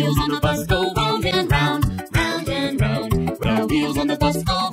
wheels on the bus go round and round, round and round. Where our wheels on the bus go